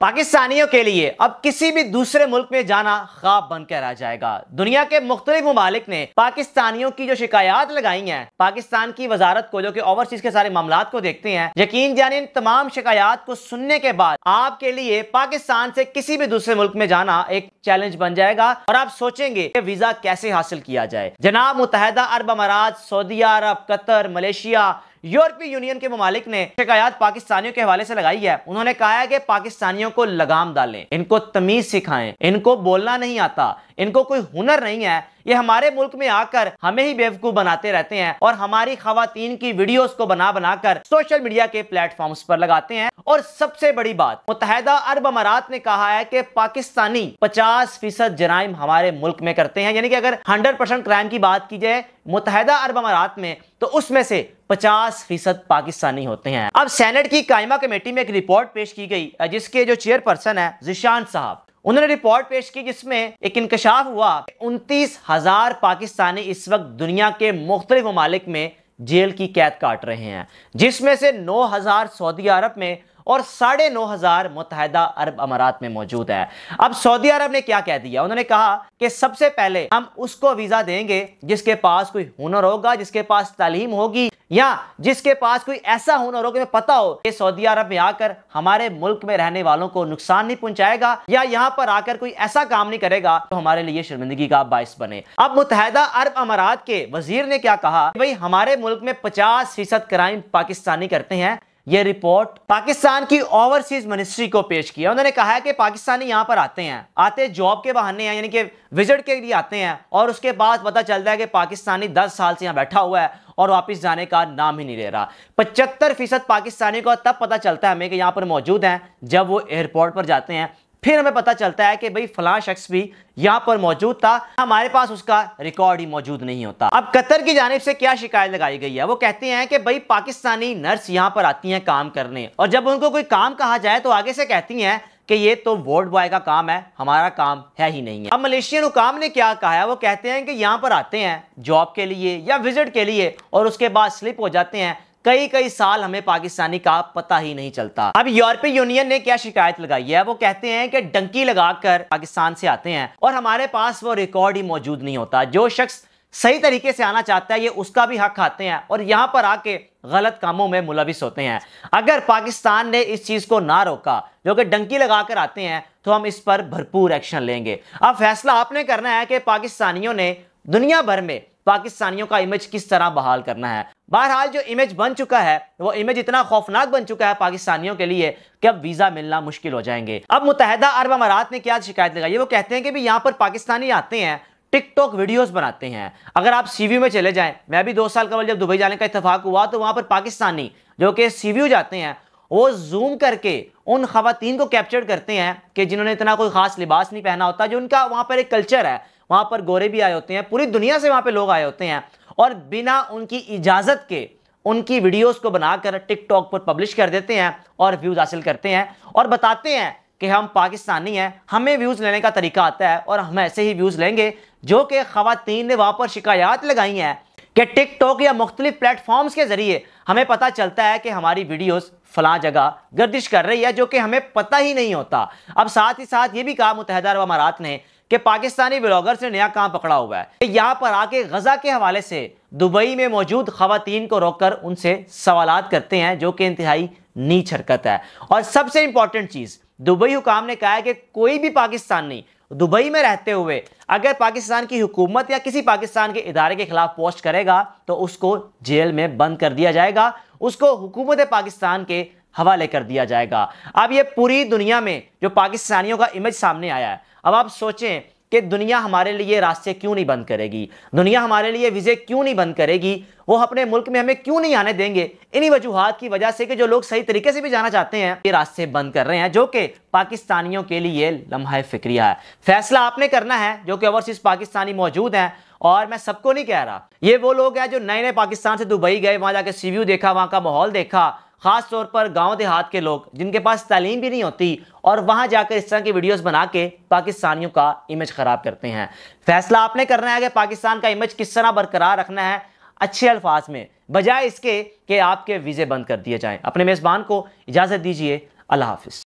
پاکستانیوں کے لیے اب کسی بھی دوسرے ملک میں جانا خواب بن کے رہ جائے گا۔ دنیا کے مختلف ممالک نے پاکستانیوں کی جو شکایات لگائی ہیں، پاکستان کی وزارت کو جو کہ اوورسیز کے سارے معاملات کو دیکھتے ہیں، یقین جانے ان تمام شکایات کو سننے کے بعد آپ کے لیے پاکستان سے کسی بھی دوسرے ملک میں جانا ایک چیلنج بن جائے گا اور آپ سوچیں گے کہ ویزا کیسے حاصل کیا جائے۔ جناب متحدہ عرب امارات، سعودی عرب، قطر، ملیشیا یورپی یونین کے ممالک نے شکایات پاکستانیوں کے حوالے سے لگائی ہے۔ انہوں نے کہا ہے کہ پاکستانیوں کو لگام ڈالیں، ان کو تمیز سکھائیں، ان کو بولنا نہیں آتا۔ ان کو کوئی ہنر نہیں ہے۔ یہ ہمارے ملک میں آ کر ہمیں ہی بیوقوف بناتے رہتے ہیں اور ہماری خواتین کی ویڈیوز کو بنا بنا کر سوشل میڈیا کے پلیٹ فارمز پر لگاتے ہیں۔ اور سب سے بڑی بات، متحدہ عرب امارات نے کہا ہے کہ پاکستانی پچاس فیصد جرائم ہمارے ملک میں کرتے ہیں۔ یعنی کہ اگر ہنڈریڈ پرسنٹ کرائم کی بات کی جائے متحدہ عرب امارات میں، تو اس میں سے پچاس فیصد پاکستانی ہوتے ہیں۔ اب سینٹ کی قائمہ کمیٹی میں ایک رپورٹ پیش کی گئی، جس کے جو چیئر پرسن ہے زشان صاحب۔ انہوں نے رپورٹ پیش کی جس میں ایک انکشاف ہوا انتیس ہزار پاکستانی اس وقت دنیا کے مختلف ممالک میں جیل کی قید کاٹ رہے ہیں، جس میں سے نو ہزار سعودی عرب میں اور ساڑھے نو ہزار متحدہ عرب امارات میں موجود ہے اب سعودی عرب نے کیا کہہ دیا؟ انہوں نے کہا کہ سب سے پہلے ہم اس کو ویزا دیں گے جس کے پاس کوئی ہنر ہوگا، جس کے پاس تعلیم ہوگی، یا جس کے پاس کوئی ایسا ہنر ہو کہ پتا ہو کہ سعودی عرب میں آ کر ہمارے ملک میں رہنے والوں کو نقصان نہیں پہنچائے گا، یا یہاں پر آ کر کوئی ایسا کام نہیں کرے گا تو ہمارے لیے شرمندگی کا باعث بنے۔ اب متحدہ عرب امارات کے وزیر نے کیا کہا کہ بھئی ہمارے ملک میں پچاس فیصد کرائم پاکستانی کرتے ہیں۔ یہ رپورٹ پاکستان کی اوورسیز منسٹری کو پیش کیا۔ انہوں نے کہا ہے کہ پاکستانی یہاں پر آتے ہیں، آتے جاب کے بہانے ہیں یعنی کہ وزٹ کے لیے آتے ہیں، اور اس کے بعد پتہ چلتا ہے کہ پاکستانی دس سال سے یہاں بیٹھا ہوا ہے اور واپس جانے کا نام ہی نہیں لے رہا۔ پچہتر فیصد پاکستانی کو تب پتہ چلتا ہے ہمیں کہ یہاں پر موجود ہیں۔ جب وہ ایئرپورٹ پر جاتے ہیں پھر ہمیں پتہ چلتا ہے کہ بھئی فلاں شخص بھی یہاں پر موجود تھا۔ ہمارے پاس اس کا ریکارڈ ہی موجود نہیں ہوتا۔ اب قطر کی جانب سے کیا شکایت لگائی گئی ہے؟ وہ کہتے ہیں کہ بھئی پاکستانی نرس یہاں پر آتی ہیں کام کرنے۔ اور جب ان کو کوئی کام کہا جائے تو آگے سے کہتی ہیں کہ یہ تو ووٹ بوائے کا کام ہے، ہمارا کام ہے ہی نہیں ہے۔ اب ملیشین حکام نے کیا کہا ہے؟ وہ کہتے ہیں کہ یہاں پر آتے ہیں جاب کے لیے یا وزٹ کے لیے اور اس کے بعد سلپ ہو جاتے ہیں۔ کئی کئی سال ہمیں پاکستانی کا پتہ ہی نہیں چلتا۔ اب یورپی یونین نے کیا شکایت لگائی ہے؟ وہ کہتے ہیں کہ ڈنکی لگا کر پاکستان سے آتے ہیں اور ہمارے پاس وہ ریکارڈ ہی موجود نہیں ہوتا۔ جو شخص صحیح طریقے سے آنا چاہتا ہے، یہ اس کا بھی حق کھاتے ہیں اور یہاں پر آ کے غلط کاموں میں ملوث ہوتے ہیں۔ اگر پاکستان نے اس چیز کو نہ روکا، جو کہ ڈنکی لگا کر آتے ہیں، تو ہم اس پر بھرپور ایکشن لیں گے۔ اب فیصلہ آپ نے کرنا ہے کہ پاکستانیوں نے دنیا بھر میں پاکستانیوں کا امیج کس طرح بحال کرنا ہے؟ بہرحال جو امیج بن چکا ہے، وہ امیج اتنا خوفناک بن چکا ہے پاکستانیوں کے لیے کہ اب ویزا ملنا مشکل ہو جائیں گے۔ اب متحدہ عرب امارات نے کیا شکایت لگائی؟ ہے وہ کہتے ہیں کہ بھی یہاں پر پاکستانی آتے ہیں ٹک ٹاک ویڈیوز بناتے ہیں۔ اگر آپ سی ویو میں چلے جائیں، میں بھی دو سال قبل جب دبئی جانے کا اتفاق ہوا تو وہاں پر پاکستانی جو کہ سی ویو جاتے ہیں، وہ زوم کر کے ان خواتین کو کیپچر کرتے ہیں کہ جنہوں نے اتنا کوئی خاص لباس نہیں پہنا ہوتا، جو ان کا وہاں پر ایک کلچر ہے، وہاں پر گورے بھی آئے ہوتے ہیں، پوری دنیا سے وہاں پہ لوگ آئے ہوتے ہیں۔ اور بنا ان کی اجازت کے ان کی ویڈیوز کو بنا کر ٹک ٹاک پر پبلش کر دیتے ہیں اور ویوز حاصل کرتے ہیں۔ اور بتاتے ہیں کہ ہم پاکستانی ہیں، ہمیں ویوز لینے کا طریقہ آتا ہے اور ہم ایسے ہی ویوز لیں گے جو کہ خواتین نے وہاں پر شکایات لگائی ہیں۔ کہ ٹک ٹاک یا مختلف پلیٹ فارمز کے ذریعے ہمیں پتہ چلتا ہے کہ ہماری ویڈیوز فلاں جگہ گردش کر رہی ہے جو کہ ہمیں پتہ ہی نہیں ہوتا۔ اب ساتھ ہی ساتھ یہ بھی کہا متحدہ عرب امارات نے کہ پاکستانی بلاگر سے نیا کام پکڑا ہوا ہے یہاں پر آ کے غزہ کے حوالے سے دبئی میں موجود خواتین کو روک کر ان سے سوالات کرتے ہیں جو کہ انتہائی نیچ حرکت ہے۔ اور سب سے امپورٹنٹ چیز، دبئی حکام نے کہا ہے کہ کوئی بھی پاکستان نہیں دبئی میں رہتے ہوئے اگر پاکستان کی حکومت یا کسی پاکستان کے ادارے کے خلاف پوسٹ کرے گا تو اس کو جیل میں بند کر دیا جائے گا، اس کو حکومت پاکستان کے حوالے کر دیا جائے گا۔ اب یہ پوری دنیا میں جو پاکستانیوں کا امیج سامنے آیا ہے، اب آپ سوچیں کہ دنیا ہمارے لیے راستے کیوں نہیں بند کرے گی؟ دنیا ہمارے لیے ویزے کیوں نہیں بند کرے گی؟ وہ اپنے ملک میں ہمیں کیوں نہیں آنے دیں گے؟ انہی وجوہات کی وجہ سے کہ جو لوگ صحیح طریقے سے بھی جانا چاہتے ہیں، یہ راستے بند کر رہے ہیں، جو کہ پاکستانیوں کے لیے لمحہ فکریہ ہے۔ فیصلہ آپ نے کرنا ہے، جو کہ اوورسیز پاکستانی موجود ہیں، اور میں سب کو نہیں کہہ رہا۔ یہ وہ لوگ ہیں جو نئے نئے پاکستان سے دبئی گئے، وہاں جا کے سی ویو دیکھا، وہاں کا ماحول دیکھا۔ خاص طور پر گاؤں دیہات کے لوگ، جن کے پاس تعلیم بھی نہیں ہوتی اور وہاں جا کر اس طرح کی ویڈیوز بنا کے پاکستانیوں کا امیج خراب کرتے ہیں۔ فیصلہ آپ نے کرنا ہے کہ پاکستان کا امیج کس طرح برقرار رکھنا ہے اچھے الفاظ میں، بجائے اس کے کہ آپ کے ویزے بند کر دیے جائیں۔ اپنے میزبان کو اجازت دیجیے اللہ حافظ۔